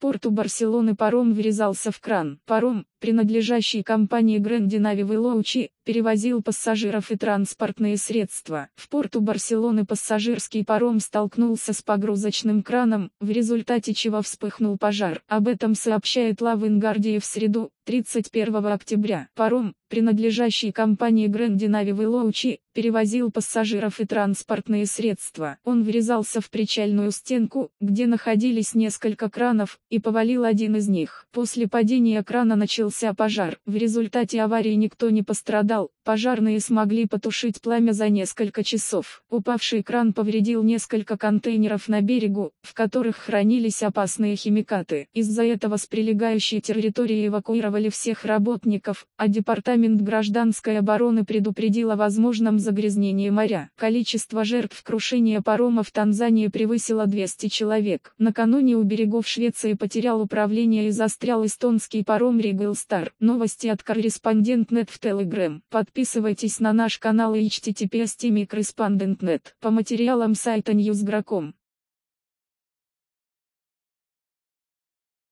Порту Барселоны паром врезался в кран. Паром, принадлежащий компании Grand Navi Veloci, перевозил пассажиров и транспортные средства. В порту Барселоны пассажирский паром столкнулся с погрузочным краном, в результате чего вспыхнул пожар. Об этом сообщает Vanguardia в среду, 31 октября. Паром, принадлежащий компании Grand Navi Veloci, перевозил пассажиров и транспортные средства. Он врезался в причальную стенку, где находились несколько кранов, и повалил один из них. После падения крана начался пожар. В результате аварии никто не пострадал, пожарные смогли потушить пламя за несколько часов. Упавший кран повредил несколько контейнеров на берегу, в которых хранились опасные химикаты. Из-за этого с прилегающей территории эвакуировали всех работников, а Департамент гражданской обороны предупредил о возможном загрязнении моря. Количество жертв крушения парома в Танзании превысило 200 человек. Накануне у берегов Швеции потерял управление и застрял эстонский паром Regal Star. Новости от корреспондент.нет в Telegram. Подписывайтесь на наш канал и https По материалам сайта Newsgro.com.